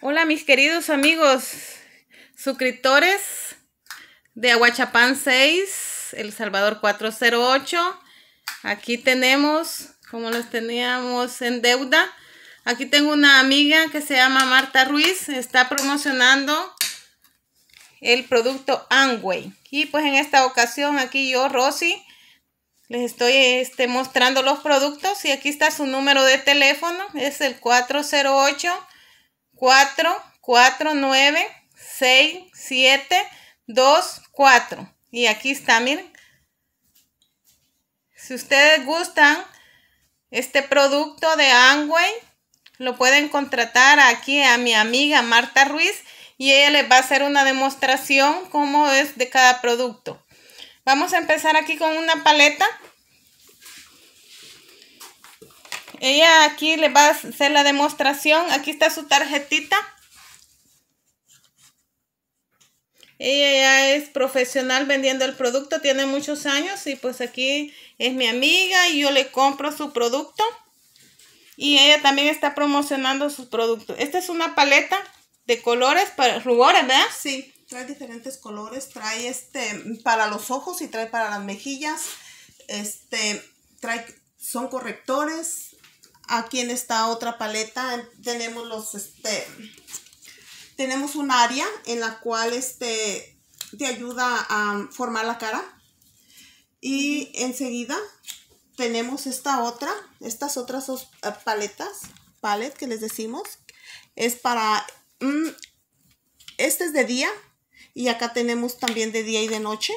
Hola mis queridos amigos, suscriptores de Aguachapán 6, El Salvador 408. Aquí tenemos, como los teníamos en deuda, aquí tengo una amiga que se llama Marta Ruiz, está promocionando el producto Angway. Y pues en esta ocasión aquí yo, Rosy, les estoy este, mostrando los productos y aquí está su número de teléfono, es el 408 4, 4, 9, 6, 7, 2, 4. Y aquí está, miren. Si ustedes gustan este producto de Angway, lo pueden contratar aquí a mi amiga Marta Ruiz y ella les va a hacer una demostración cómo es de cada producto. Vamos a empezar aquí con una paleta. Ella aquí le va a hacer la demostración. Aquí está su tarjetita. Ella ya es profesional vendiendo el producto, tiene muchos años y pues aquí es mi amiga y yo le compro su producto. Y ella también está promocionando sus productos. Esta es una paleta de colores para rubores, ¿verdad? Sí, trae diferentes colores, trae este para los ojos y trae para las mejillas. Este trae son correctores, Aquí en esta otra paleta tenemos los, este, tenemos un área en la cual este, te ayuda a formar la cara. Y enseguida tenemos esta otra, estas otras dos eh, paletas, palet que les decimos. Es para, mm, este es de día y acá tenemos también de día y de noche.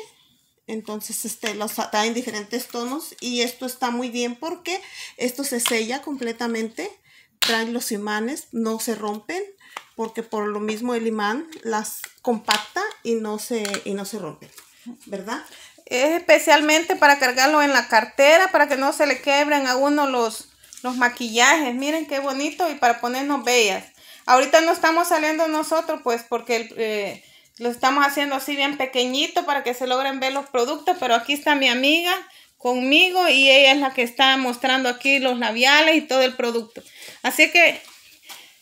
Entonces, este, los traen diferentes tonos y esto está muy bien porque esto se sella completamente. Traen los imanes, no se rompen porque por lo mismo el imán las compacta y no se, y no se rompen, ¿verdad? Es especialmente para cargarlo en la cartera para que no se le quebren a uno los, los maquillajes. Miren qué bonito y para ponernos bellas. Ahorita no estamos saliendo nosotros pues porque el... Eh, lo estamos haciendo así bien pequeñito para que se logren ver los productos, pero aquí está mi amiga conmigo y ella es la que está mostrando aquí los labiales y todo el producto. Así que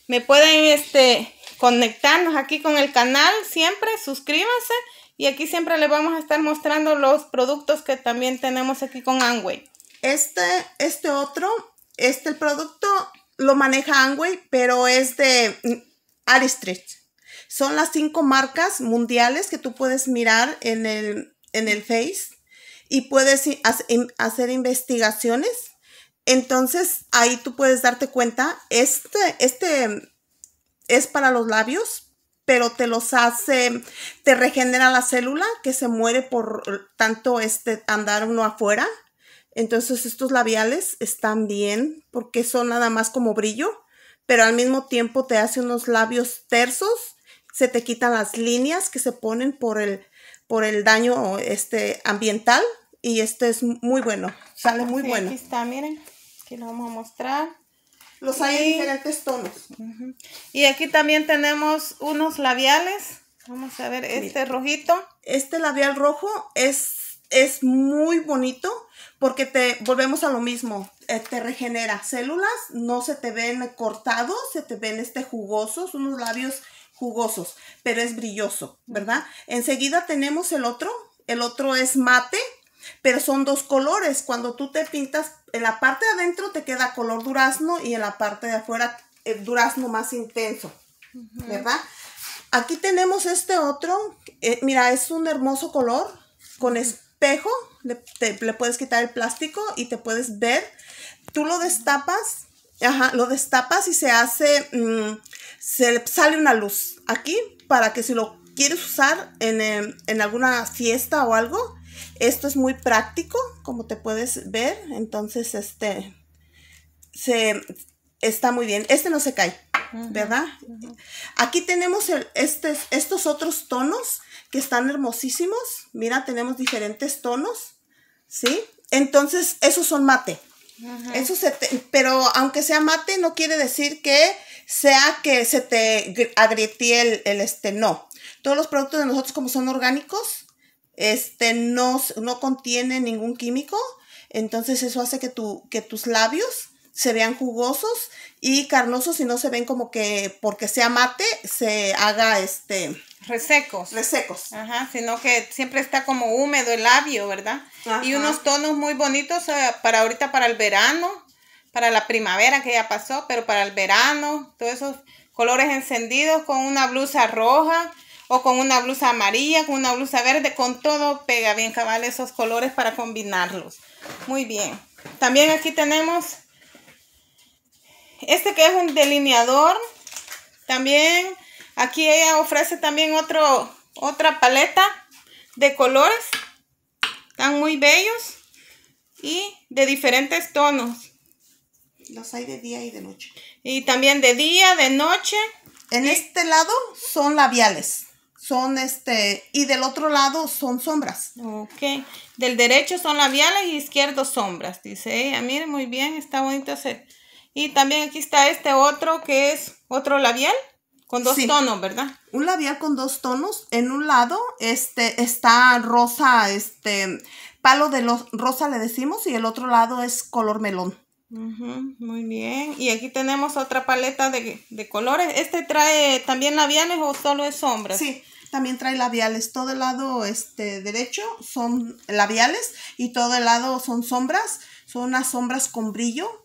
me pueden este, conectarnos aquí con el canal siempre, suscríbanse y aquí siempre les vamos a estar mostrando los productos que también tenemos aquí con Angway. Este, este otro, este el producto lo maneja Angway, pero es de Aristrit. Son las cinco marcas mundiales que tú puedes mirar en el, en el Face y puedes hacer investigaciones. Entonces ahí tú puedes darte cuenta, este, este es para los labios, pero te los hace, te regenera la célula que se muere por tanto este andar uno afuera. Entonces estos labiales están bien porque son nada más como brillo, pero al mismo tiempo te hace unos labios tersos se te quitan las líneas que se ponen por el, por el daño este, ambiental y este es muy bueno, sale muy bueno. Aquí está, miren, aquí lo vamos a mostrar. Los hay en diferentes tonos. Y aquí también tenemos unos labiales. Vamos a ver este rojito. Este labial rojo es, es muy bonito porque te volvemos a lo mismo. Eh, te regenera células, no se te ven cortados, se te ven este jugosos, unos labios jugosos, pero es brilloso, ¿verdad? Enseguida tenemos el otro, el otro es mate, pero son dos colores. Cuando tú te pintas, en la parte de adentro te queda color durazno y en la parte de afuera el durazno más intenso, ¿verdad? Aquí tenemos este otro, eh, mira, es un hermoso color con espejo, le, le, puedes quitar el plástico y te puedes ver. Tú lo destapas, ajá, lo destapas y se hace... Mm, se sale una luz aquí para que si lo quieres usar en, alguna fiesta o algo, esto es muy práctico, como te puedes ver. Entonces, este, se, está muy bien. Este no se cae, ¿verdad? Aquí tenemos el, este, estos otros tonos que están hermosísimos. Mira, tenemos diferentes tonos, ¿sí? Entonces, esos son mate. Eso se pero aunque sea mate, no quiere decir que sea que se te agriete el, este, no. Todos los productos de nosotros como son orgánicos, este, no, no contienen ningún químico, entonces eso hace que, tu, que tus labios se vean jugosos y carnosos y no se ven como que porque sea mate se haga este resecos. Resecos. Ajá, sino que siempre está como húmedo el labio, ¿verdad? Y unos tonos muy bonitos eh, para ahorita para el verano, para la primavera que ya pasó, pero para el verano, todos esos colores encendidos con una blusa roja o con una blusa amarilla, con una blusa verde, con todo pega bien cabal esos colores para combinarlos. Muy bien. También aquí tenemos este que es un delineador. También aquí ella ofrece también otro, otra paleta de colores. Están muy bellos y de diferentes tonos. Los hay de día y de noche. Y también de día, de noche. En este lado son labiales. Son este, y del otro lado son sombras. Ok. Del derecho son labiales y izquierdo sombras. Dice ella, mire muy bien, está bonito hacer. Y también aquí está este otro que es otro labial con dos tonos, ¿verdad? Un labial con dos tonos. En un lado este, está rosa, este, palo de los, rosa le decimos, y el otro lado es color melón. muy bien. Y aquí tenemos otra paleta de, de, colores. ¿Este trae también labiales o solo es sombras? Sí, también trae labiales. Todo el lado este, derecho son labiales y todo el lado son sombras. Son unas sombras con brillo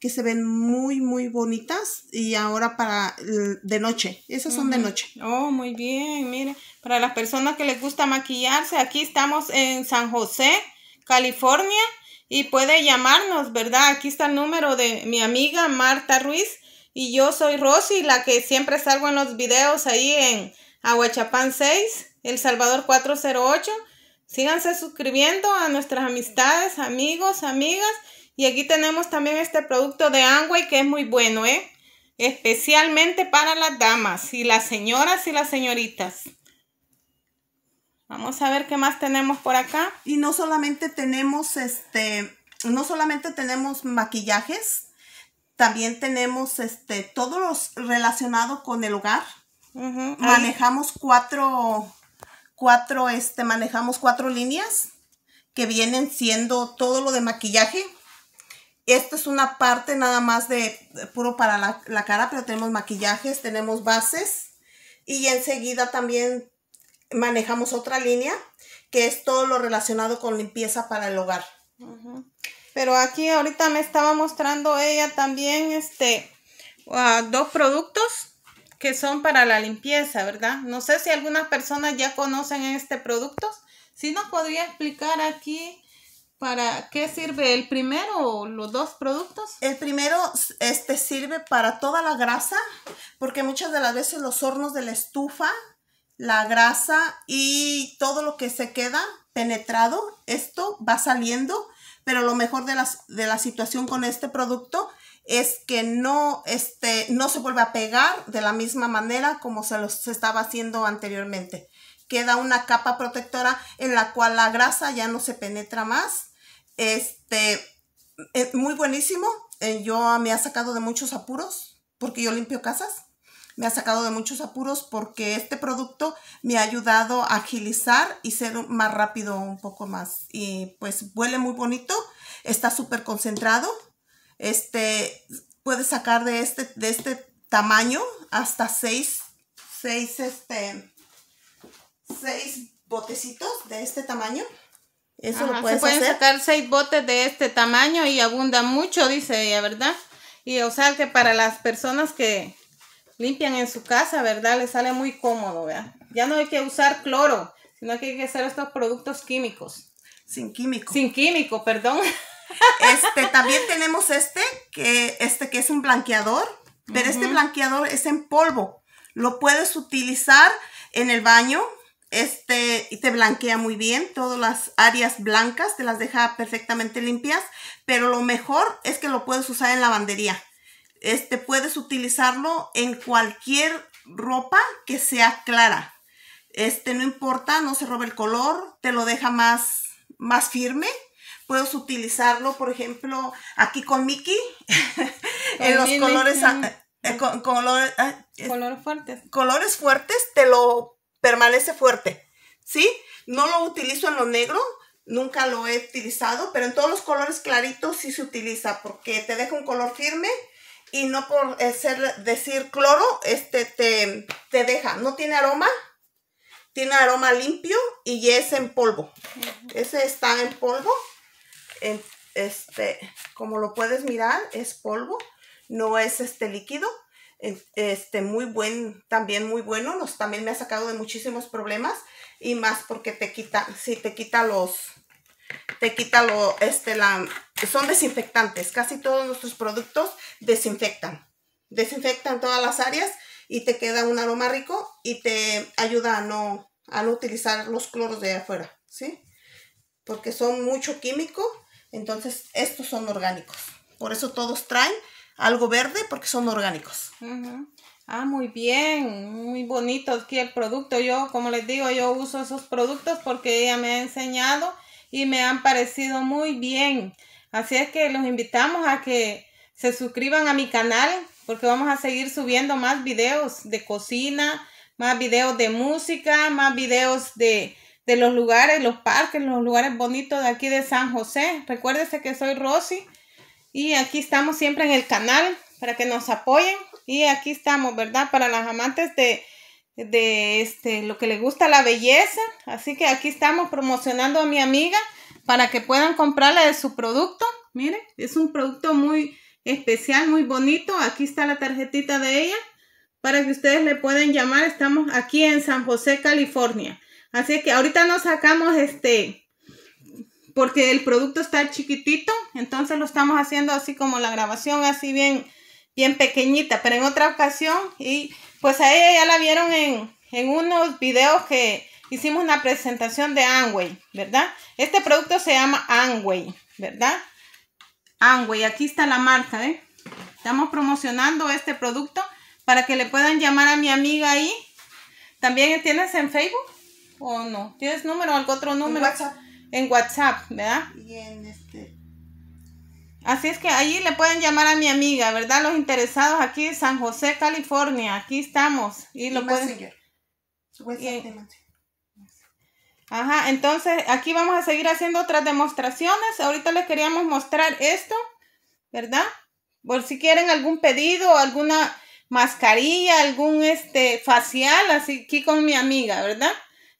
que se ven muy, muy bonitas y ahora para de noche. Esas son de noche. Oh, muy bien, mire. Para las personas que les gusta maquillarse, aquí estamos en San José, California y puede llamarnos, ¿verdad? Aquí está el número de mi amiga Marta Ruiz y yo soy Rosy, la que siempre salgo en los videos ahí en Aguachapán 6, El Salvador 408. Síganse suscribiendo a nuestras amistades, amigos, amigas y aquí tenemos también este producto de Amway que es muy bueno, ¿eh? Especialmente para las damas y las señoras y las señoritas. Vamos a ver qué más tenemos por acá. Y no solamente tenemos este, no solamente tenemos maquillajes, también tenemos este, todo lo relacionado con el hogar. Manejamos cuatro, cuatro, este, manejamos cuatro líneas que vienen siendo todo lo de maquillaje, esta es una parte nada más de, puro para la, cara, pero tenemos maquillajes, tenemos bases. Y enseguida también manejamos otra línea que es todo lo relacionado con limpieza para el hogar. Pero aquí ahorita me estaba mostrando ella también este ah, dos productos que son para la limpieza, ¿verdad? No sé si algunas personas ya conocen este producto. Si nos podría explicar aquí ¿Para qué sirve el primero o los dos productos? El primero este, sirve para toda la grasa, porque muchas de las veces los hornos de la estufa, la grasa y todo lo que se queda penetrado, esto va saliendo, pero lo mejor de, las, de la situación con este producto es que no, este, no se vuelve a pegar de la misma manera como se, los, se estaba haciendo anteriormente. Queda una capa protectora en la cual la grasa ya no se penetra más este, es muy buenísimo. Eh, yo me ha sacado de muchos apuros porque yo limpio casas. Me ha sacado de muchos apuros porque este producto me ha ayudado a agilizar y ser más rápido un poco más. Y pues huele muy bonito. Está súper concentrado. Este, puede sacar de este, de este tamaño hasta seis, seis, este, seis botecitos de este tamaño. Eso lo puedes Se pueden sacar seis botes de este tamaño y abunda mucho, dice ella, ¿verdad? Y o sea que para las personas que limpian en su casa, ¿verdad? Les sale muy cómodo, ¿verdad? Ya no hay que usar cloro, sino que hay que hacer estos productos químicos. Sin químico. Sin químico, perdón. Este, también tenemos este, que, este que es un blanqueador, pero este blanqueador es en polvo. Lo puedes utilizar en el baño, este, y te blanquea muy bien, todas las áreas blancas te las deja perfectamente limpias, pero lo mejor es que lo puedes usar en lavandería. Este, puedes utilizarlo en cualquier ropa que sea clara. Este, no importa, no se roba el color, te lo deja más, más firme. Puedes utilizarlo, por ejemplo, aquí con Mickey, en los colores, eh, colores, ah, colores fuertes. Colores fuertes, te lo permanece fuerte, ¿sí? No lo utilizo en lo negro, nunca lo he utilizado, pero en todos los colores claritos sí se utiliza porque te deja un color firme y no por ser, decir cloro, este te, te deja, no tiene aroma, tiene aroma limpio y es en polvo. Ese está en polvo, este, como lo puedes mirar, es polvo, no es este líquido este muy buen, también muy bueno, nos también me ha sacado de muchísimos problemas y más porque te quita, si te quita los, te quita lo, este, la, son desinfectantes, casi todos nuestros productos desinfectan, desinfectan todas las áreas y te queda un aroma rico y te ayuda a no, a no utilizar los cloros de afuera, ¿sí? Porque son mucho químico, entonces estos son orgánicos, por eso todos traen algo verde porque son orgánicos. Ah, muy bien, muy bonito aquí el producto. Yo, como les digo, yo uso esos productos porque ella me ha enseñado y me han parecido muy bien. Así es que los invitamos a que se suscriban a mi canal porque vamos a seguir subiendo más videos de cocina, más videos de música, más videos de, de los lugares, los parques, los lugares bonitos de aquí de San José. Recuérdese que soy Rosy y aquí estamos siempre en el canal para que nos apoyen. Y aquí estamos, ¿verdad? Para las amantes de, de este, lo que le gusta la belleza. Así que aquí estamos promocionando a mi amiga para que puedan comprarle de su producto. Miren, es un producto muy especial, muy bonito. Aquí está la tarjetita de ella para que ustedes le pueden llamar. Estamos aquí en San José, California. Así que ahorita nos sacamos este porque el producto está chiquitito, entonces lo estamos haciendo así como la grabación, así bien, bien pequeñita, pero en otra ocasión, y pues a ella ya la vieron en, en unos videos que hicimos una presentación de Amway, ¿verdad? Este producto se llama Amway, ¿verdad? Amway, aquí está la marca, ¿eh? Estamos promocionando este producto para que le puedan llamar a mi amiga ahí. ¿También tienes en Facebook o no? ¿Tienes número o algún otro número? WhatsApp en WhatsApp, ¿verdad? Y en este. Así es que allí le pueden llamar a mi amiga, ¿verdad? Los interesados aquí en San José, California. Aquí estamos. Y lo pueden. Ajá, entonces aquí vamos a seguir haciendo otras demostraciones. Ahorita les queríamos mostrar esto, ¿verdad? Por si quieren algún pedido, alguna mascarilla, algún este facial, así aquí con mi amiga, ¿verdad?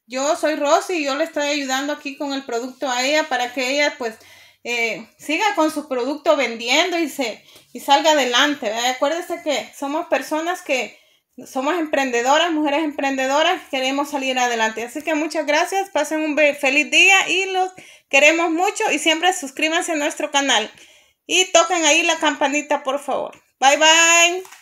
Yo soy Rosy y yo le estoy ayudando aquí con el producto a ella para que ella pues eh, siga con su producto vendiendo y, se, y salga adelante. Acuérdense que somos personas que somos emprendedoras, mujeres emprendedoras, queremos salir adelante. Así que muchas gracias, pasen un feliz día y los queremos mucho y siempre suscríbanse a nuestro canal y toquen ahí la campanita por favor. Bye bye.